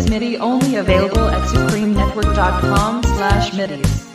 is MIDI only available at supremenetwork.com slash midis.